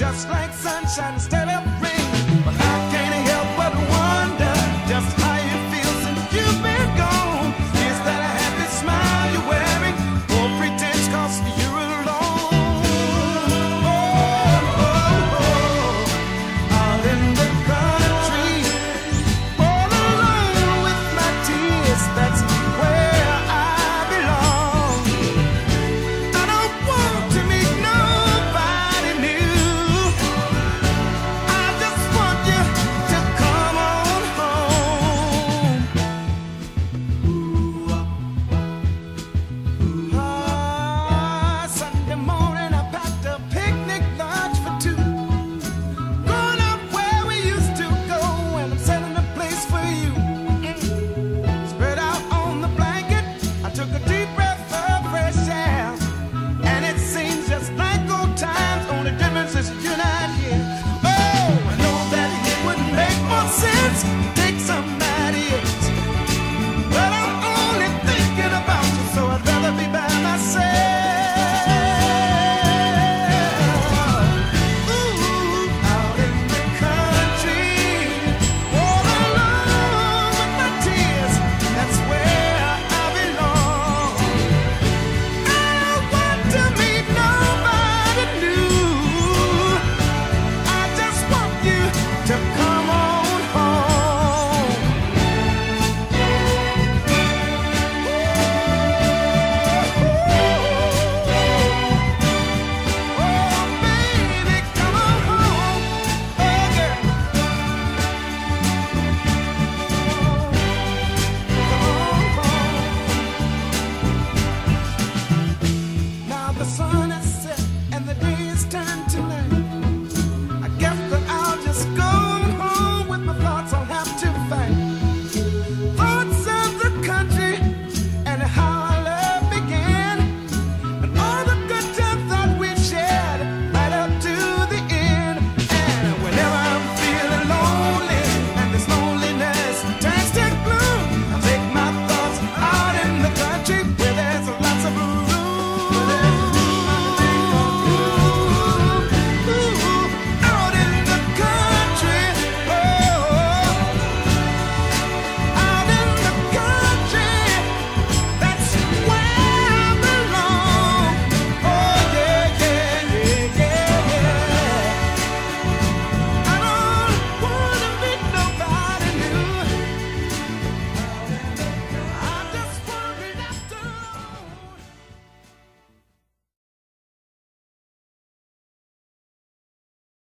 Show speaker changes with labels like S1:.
S1: just like sunshine still of